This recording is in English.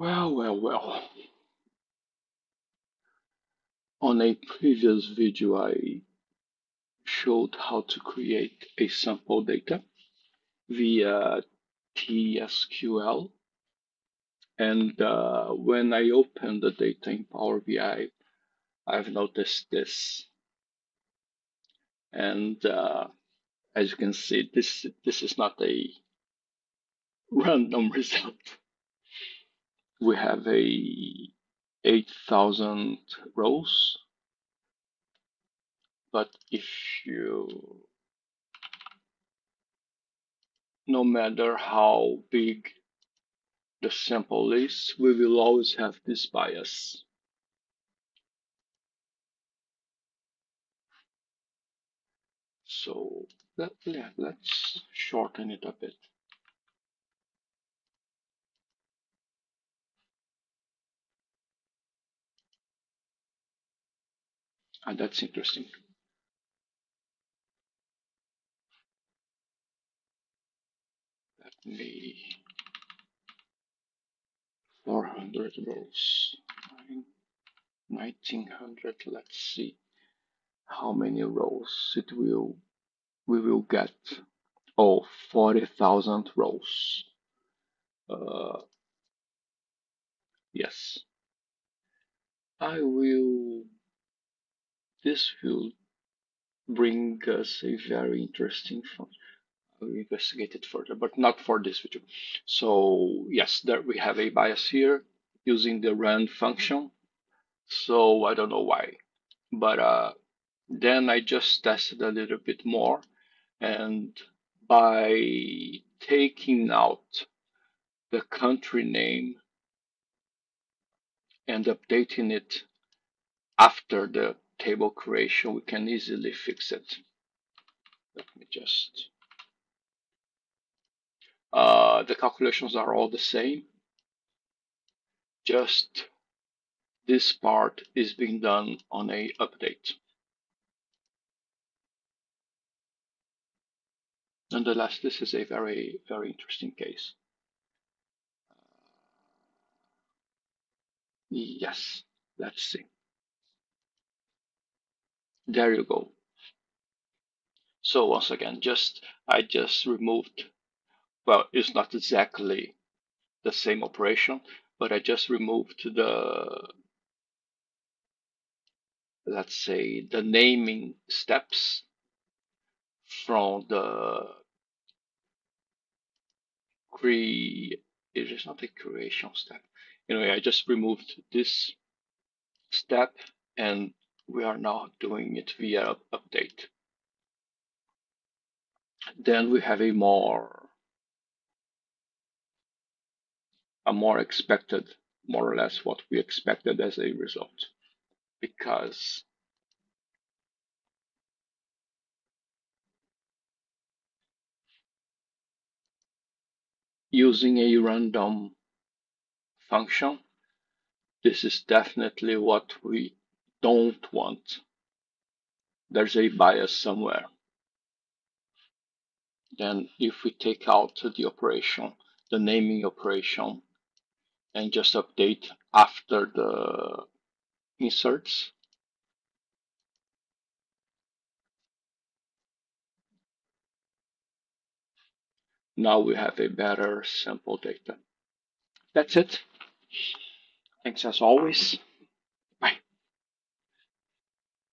Well, well, well. On a previous video, I showed how to create a sample data via TSQL. And uh, when I open the data in Power BI, I've noticed this. And uh, as you can see, this, this is not a random result. We have a 8,000 rows. But if you, no matter how big the sample is, we will always have this bias. So let, yeah, let's shorten it a bit. And that's interesting. Let me 400 rows, 1900. Let's see how many rows it will we will get. Oh, 40,000 rows. Uh, yes. I will this will bring us a very interesting function. I will investigate it further, but not for this video. So yes, there we have a bias here using the rand function. So I don't know why, but uh, then I just tested a little bit more, and by taking out the country name and updating it after the table creation, we can easily fix it. Let me just, uh, the calculations are all the same. Just this part is being done on a update. Nonetheless, this is a very, very interesting case. Yes, let's see. There you go. So once again, just I just removed, well, it's not exactly the same operation, but I just removed the, let's say, the naming steps from the cre it is not a creation step. Anyway, I just removed this step and we are now doing it via update. Then we have a more a more expected, more or less what we expected as a result. Because using a random function, this is definitely what we don't want. There's a bias somewhere. Then if we take out the operation, the naming operation, and just update after the inserts, now we have a better sample data. That's it. Thanks as always.